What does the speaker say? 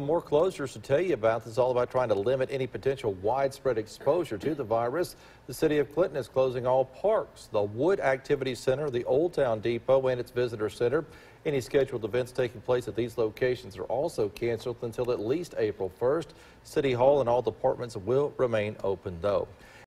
More closures to tell you about. This is all about trying to limit any potential widespread exposure to the virus. The city of Clinton is closing all parks, the Wood Activity Center, the Old Town Depot, and its visitor center. Any scheduled events taking place at these locations are also canceled until at least April 1st. City Hall and all departments will remain open, though.